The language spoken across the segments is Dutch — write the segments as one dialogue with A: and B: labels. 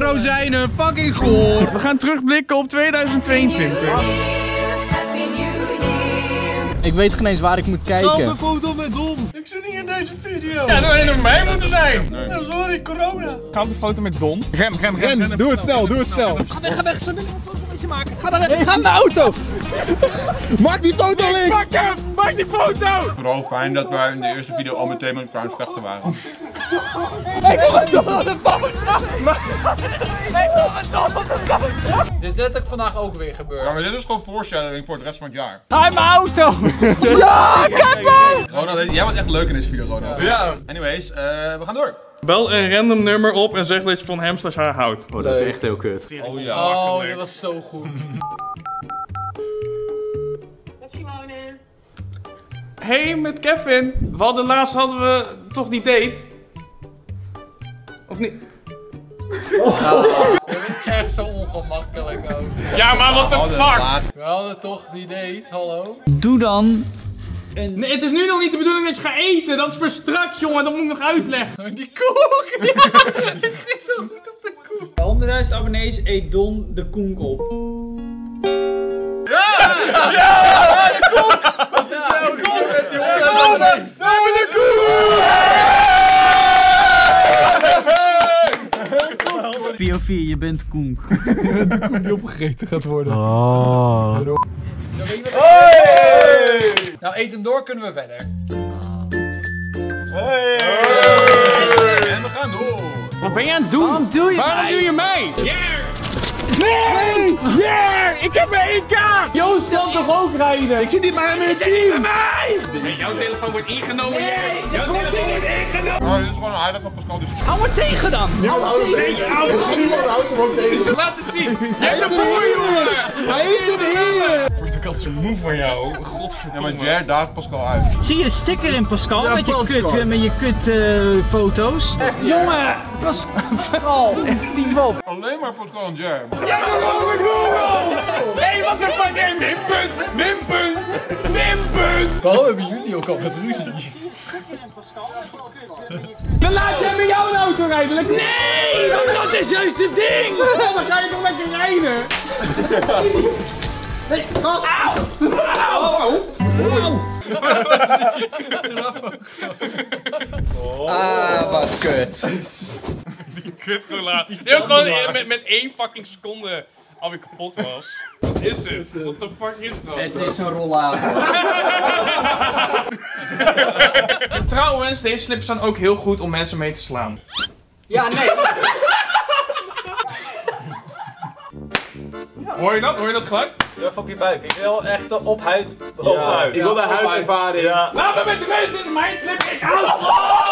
A: rozijnen, fucking goor.
B: We gaan terugblikken op 2022.
A: Ik weet geen eens waar ik moet kijken.
C: foto met Dom. Ik zit niet in deze video.
B: Ja, dat had je mij moeten zijn.
C: Ja, sorry, corona.
B: Ga op de foto met Don. Rem, rem, rem.
D: Ren, doe het snel, doe het snel.
A: Ga weg, ga weg, ze willen een foto met je maken. Ga naar ga naar de auto.
D: Maak die foto link.
B: Pak hem, maak die foto.
E: Vooral fijn dat wij in de eerste video al meteen met elkaar aan het vechten waren.
A: Dit is letterlijk vandaag ook weer gebeurd.
E: Ja, maar dit is gewoon voorstelling voor het rest van het jaar.
A: Hij mijn auto. ja, kijk hem.
E: Ronald, jij was echt leuk in deze video, Ronald.
B: Ja.
E: Anyways, eh, we gaan door.
B: Bel een random nummer op en zeg dat je van hem slash haar houdt.
F: Oh, dat is echt heel kut.
E: Oh ja.
A: Oh, dat was zo goed.
G: Met Simone.
B: Hey, met Kevin. We hadden laatst hadden we toch die date? Niet?
A: Je bent echt zo ongemakkelijk ook.
B: Ja, maar what the fuck?
A: We hadden toch die date, hallo?
H: Doe dan.
B: Nee, het is nu nog niet de bedoeling dat je gaat eten. Dat is voor straks, jongen. Dat moet ik nog uitleggen.
A: Die koek! Ja, ik ging zo goed op de koek.
H: 100.000 abonnees eet Don de koek op. POV, je bent koek.
A: Die opgegeten gaat worden. Nou, eet hem door, kunnen we verder.
E: En we gaan door.
B: Wat ben je aan het doen?
H: Waarom doe je
B: Waarom
H: mij?
B: doe je mij? Yeah! Nee! Yeah! Ik heb een EK! Joost kan toch ook rijden? Ik zit niet bij hem in het team! bij mij! Jouw telefoon wordt ingenomen. Nee, jouw telefoon wordt ingenomen.
E: Oh, dit is gewoon een highlight van Pascal. Dus...
H: Hou me tegen dan!
D: Niemand houdt hem tegen. Niemand houdt hem ook tegen.
B: Laat het zien! Je hebt een boer, jongen!
D: Hij heeft het hier.
B: Ik word ook altijd zo moe van jou.
E: Ja, maar
B: Godverdomme.
E: Jer daagt Pascal uit.
H: Zie je een sticker in Pascal met je kut, eh, met je kut eh, foto's? Jongen, Pascal, echt die op.
E: Alleen maar Pascal en Jer.
B: Ja, Google, Google! Nee, wat de fuck? Nee, minpunt! Minpunt! Minpunt!
A: Waarom hebben jullie ook altijd ruzie?
B: Dan laat je hem in jouw auto rijden. Nee! Dat, dat is juist het ding! Dan ga je toch lekker rijden?
A: Ah, wat kut.
B: Kut gewoon. Die ook gewoon met, met één fucking seconde alweer kapot was. Wat is het? What the fuck is dat?
H: Het is een rollator.
B: Trouwens, deze slips zijn ook heel goed om mensen mee te slaan.
H: Ja, nee.
B: Hoor je dat? Hoor je dat geluid?
F: Durf op je buik. Ik wil echt op huid. Op huid.
D: Ik wil de huidervaring.
F: Ja.
B: Laat me met de rest, dit is mijn slip. Ik hou oh!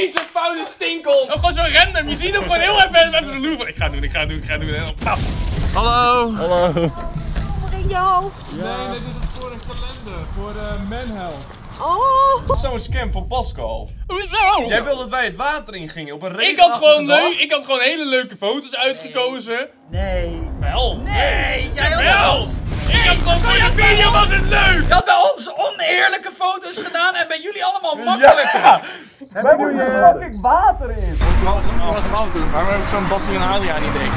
B: Vieze, vuile stinkel. Oh, gewoon zo random. Je ziet hem gewoon heel even met zijn loeven. Ik ga het doen, ik ga het doen, ik ga het doen. En dan pap. Hallo.
D: Hallo.
G: In je hoofd.
B: Nee, nee, dit is voor een kalender. Voor de manhell.
G: Oh.
C: Zo'n scam van Pascal.
B: Hoezo?
C: Jij wilde dat wij het water in gingen op een
B: Ik had gewoon
C: dag.
B: leuk, ik had gewoon hele leuke foto's uitgekozen.
H: Nee.
B: Wel.
H: Nee, jij had
B: Wel. Ik had gewoon voor de video was het leuk.
H: Je had bij ons oneerlijke foto's gedaan en bij jullie allemaal makkelijk.
B: Waarom heb ik zo'n Bassie en Adriaan idee?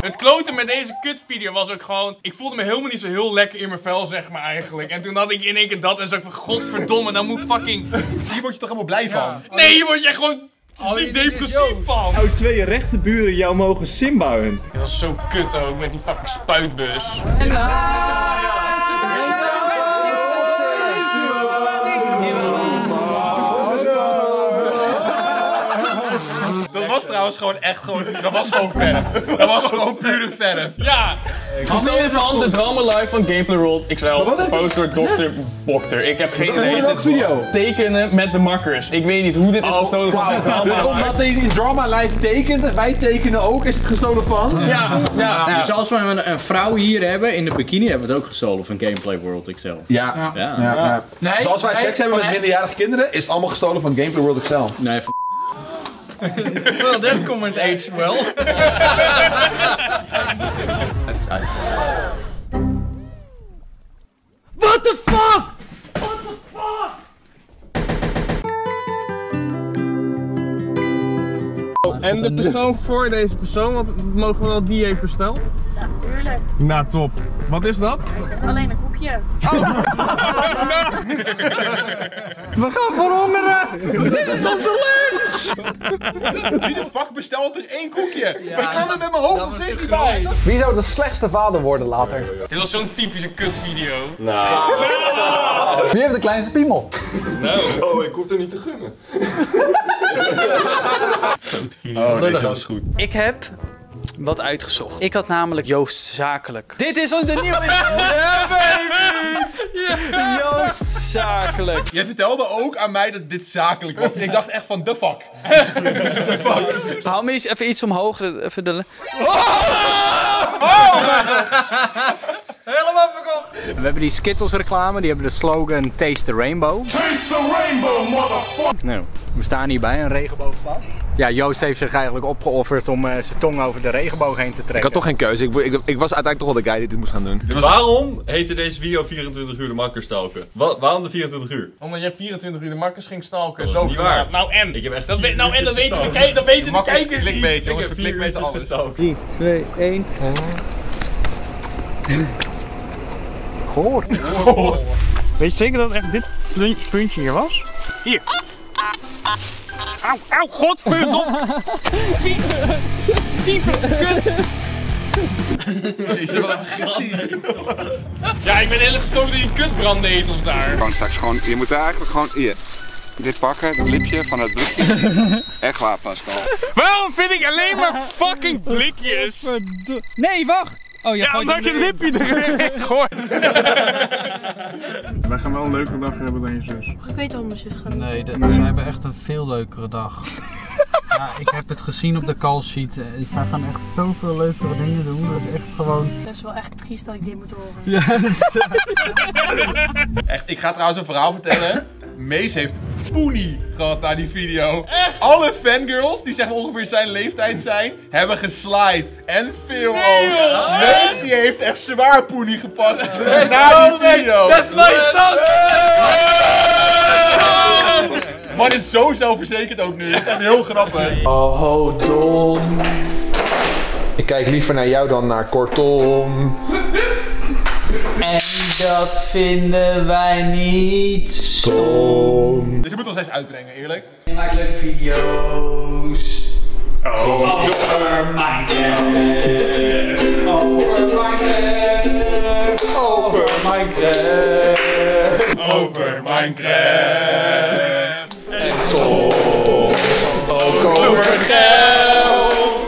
B: Het kloten met deze kutvideo was ook gewoon... Ik voelde me helemaal niet zo heel lekker in mijn vel, zeg maar, eigenlijk. En toen had ik in één keer dat en zei ik van... Godverdomme, dan moet ik fucking...
E: Hier word je toch helemaal blij van?
B: Nee, hier word je echt gewoon...
A: dit is
B: depressief van.
F: Jouw twee rechte buren jou mogen simbouwen.
B: Dat was zo kut ook, met die fucking spuitbus.
E: Dat was trouwens gewoon echt gewoon, dat was gewoon verf. Dat was gewoon pure verf.
B: Ja,
I: Gestolen van de Drama Live van Gameplay World XL. Gepost door Dr. Bokter. Ik heb geen idee. Dit is
D: video?
I: tekenen met de makkers. Ik weet niet hoe dit is gestolen van zijn Drama.
D: Omdat hij die drama live tekent en wij tekenen ook, is het gestolen van.
I: Ja, ja.
A: Dus als we een, vrouw hier hebben in de bikini, hebben we het ook gestolen van Gameplay World XL.
D: Ja.
A: Ja.
D: ja, ja.
A: Nee,
D: Zoals wij seks hebben met minderjarige kinderen, is het allemaal gestolen van Gameplay World XL.
A: Nee. well, that comment aged well. What the fuck? What the fuck?
I: En de persoon voor deze persoon, want we mogen wel die even stellen. Natuurlijk.
G: Ja, Na
I: nou, top. Wat is dat?
G: Alleen een koekje.
H: We gaan verhongeren! Dit is onze lunch!
E: Wie de fuck bestelt er één koekje? Ik kan er met mijn hoofd nog steeds niet bij.
D: Wie zou de slechtste vader worden later?
C: Dit was zo'n typische kutvideo.
D: Wie heeft de kleinste piemel?
C: Oh, ik hoef er niet te gunnen.
E: Oh, deze was goed.
H: Ik heb wat uitgezocht. Ik had namelijk Joost Zakelijk. Dit is ons de nieuwe... Joost Zakelijk.
E: Jij vertelde ook aan mij dat dit zakelijk was. En ik dacht echt van, the fuck.
H: Hou me eens even iets omhoog. Even de...
F: Helemaal verkocht.
A: We hebben die Skittles reclame, die hebben de slogan Taste the Rainbow. Taste the Rainbow, motherfucker! Nou, we staan hier bij een regenboogpad. Ja, Joost heeft zich eigenlijk opgeofferd om eh, zijn tong over de regenboog heen te trekken.
J: Ik had toch geen keuze. Ik, ik, ik was uiteindelijk toch wel de guy die dit moest gaan doen.
K: Waarom heette deze video 24 uur de makker stalken? Wa- waarom de 24 uur?
I: Omdat jij 24 uur de makkers ging stalken.
K: Dat
I: Zo
K: niet waar.
I: Nou en?
K: Ik heb echt
I: Dat, weet- nou en dan weten de, kijk, dan weten de
E: Makkers
I: kijkers niet.
E: clickbait,
K: Ik
E: jongens.
K: heb
E: We
K: vier uurtjes
E: alles.
K: gestalkt.
A: 3, 2, 1. Gehoord.
B: Weet je zeker dat echt dit pun- puntje hier was? Hier. Auw, auw, godverdomme. Diepe kut.
E: Deze wel agressie.
I: Ja, ik ben helemaal gestoken in die kutbrandnetels daar.
J: Gewoon straks gewoon, je moet eigenlijk gewoon hier. Dit pakken, dat lipje van het blikje. Echt waar, Pascal.
B: Waarom vind ik alleen maar fucking blikjes?
H: Nee, wacht. Oh, je
B: Ja,
H: gooit
B: omdat je
H: erin.
B: lipje erin Wij gaan wel een leuke dag hebben dan je zus.
G: Ik weet al, mijn zus gaat.
H: Nee, de, ze hebben echt een veel leukere dag. Ja, ik heb het gezien op de call sheet. Eh, Zij gaan echt zoveel leukere dingen doen. Dat is echt gewoon...
G: Dat is wel echt triest dat ik dit moet horen.
E: Echt, ik ga trouwens een verhaal vertellen. Mees heeft poenie gehad naar die video. Alle fangirls die zeg maar ongeveer zijn leeftijd zijn, hebben geslide. En veel ook. Mees die heeft echt zwaar poenie gepakt na die video.
F: Dat is mijn son!
E: Man is zo zelfverzekerd ook nu. Het is echt heel grappig.
D: Oh, dom. Ik kijk liever naar jou dan naar kortom.
H: En dat vinden wij niet stom.
E: Dus je moet ons eens uitbrengen, eerlijk.
H: Je maakt leuke video's. Over Minecraft. Over Minecraft.
D: Over Minecraft.
E: Over Minecraft.
D: En soms ook over geld.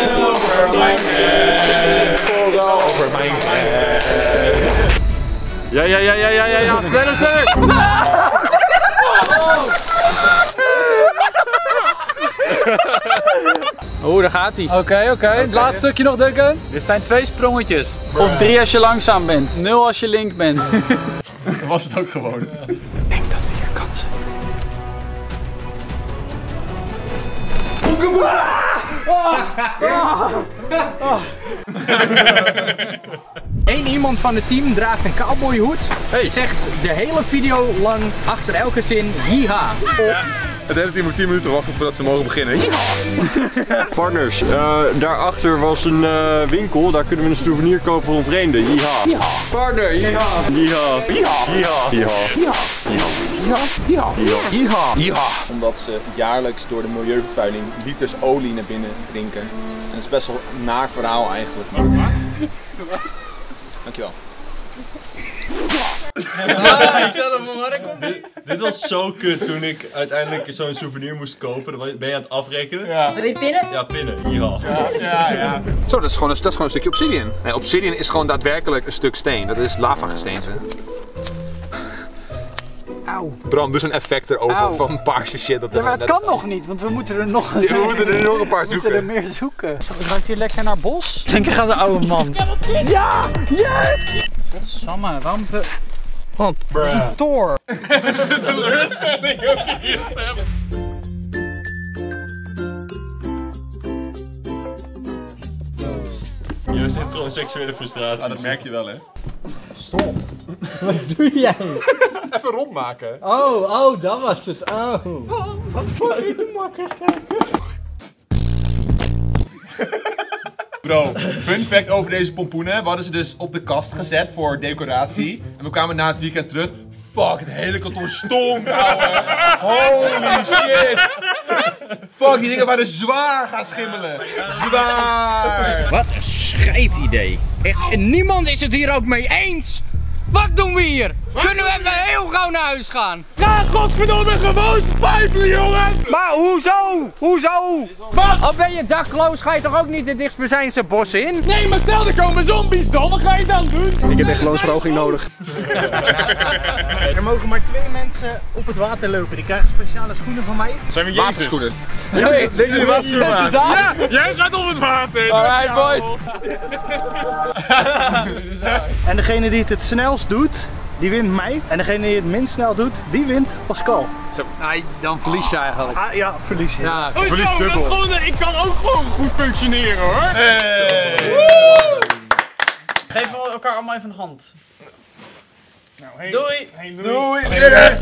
D: En over Minecraft. Vooral over Minecraft.
K: Ja, ja, ja, ja, ja, ja, ja. Sneller, sneller!
A: Oeh, daar gaat hij.
H: Oké, oké. Het laatste stukje nog, Duncan.
A: Dit zijn twee sprongetjes.
H: Of drie als je langzaam bent. Nul als je link bent.
E: Dat was het ook gewoon.
A: Eén iemand van het team draagt een cowboyhoed. Zegt de hele video lang achter elke zin hiha.
J: Het hele team moet 10 minuten wachten voordat ze mogen beginnen.
K: Partners, uh, daarachter was een uh, winkel. Daar kunnen we een souvenir kopen voor een vreemde. Jiha. Partner, jiha. Jiha. Jiha. Jiha.
D: Iha. Iha.
L: Omdat ze jaarlijks door de milieuvervuiling liters olie naar binnen drinken. En dat is best wel een naar verhaal eigenlijk. Dankjewel.
K: dit, dit was zo kut toen ik uiteindelijk zo'n souvenir moest kopen. Dan ben je aan het afrekenen.
E: Ja.
G: Wil je pinnen?
K: Ja, pinnen. Jiha.
E: Ja, ja.
J: Zo, dat is, gewoon een, dat is gewoon een stukje obsidian. Nee, obsidian is gewoon daadwerkelijk een stuk steen. Dat is lava gesteente.
H: Auw.
J: Bram, doe zo'n effect erover
H: Auw.
J: van paarse shit. Dat
H: Ja, maar het kan nog niet, want we moeten er nog,
J: Ja, we moeten er nog een paar
H: we moeten er
J: zoeken.
H: meer zoeken. Ruikt hier lekker naar bos? Denk ik aan de oude man. Ja! Yes! Godsamme, waarom... be- Want, dat is een toor.
I: De teleurstelling ook hier hebben.
K: Joost heeft gewoon seksuele frustratie.
E: Ah, dat merk je wel, hè?
H: Wat doe jij?
E: Even rondmaken.
H: Oh, oh, dat was het. Oh. Wat voor je de makkers kijken?
E: Bro, fun fact over deze pompoenen. We hadden ze dus op de kast gezet voor decoratie. En we kwamen na het weekend terug. Fuck, het hele kantoor stonk, ouwe. Holy shit. Fuck, die dingen waren zwaar gaan schimmelen. Zwaar.
H: Wat een scheididee. Echt, en niemand is het hier ook mee eens. Wat doen we hier? Kunnen we even heel gauw naar huis gaan?
B: Ga godverdomme gewoon vijven, jongens!
H: Maar hoezo? Hoezo?
B: Wat?
H: Of ben je dakloos? Ga je toch ook niet de dichtstbijzijnse bos in?
B: Nee, maar stel er komen zombies dan, wat ga je dan doen?
K: Ik heb echt loonsverhoging nodig.
M: Er mogen maar twee mensen op het water lopen. Die krijgen speciale schoenen van mij.
N: Zijn we
M: Waterschoenen.
B: Nee,
M: Leg je waterschoenen aan.
B: Ja, jij gaat op het
M: En degene die het het snelst doet, die wint mij. En degene die het minst snel doet, die wint Pascal.
H: Zo. Nee, dan verlies je eigenlijk.
M: Ah, ja, verlies je.
H: Ja,
B: dat is gewoon, ik kan ook gewoon goed functioneren hoor.
O: Geef elkaar allemaal even een hand.
B: Nou, hey.
O: Doei!
B: Doei!
E: Doei.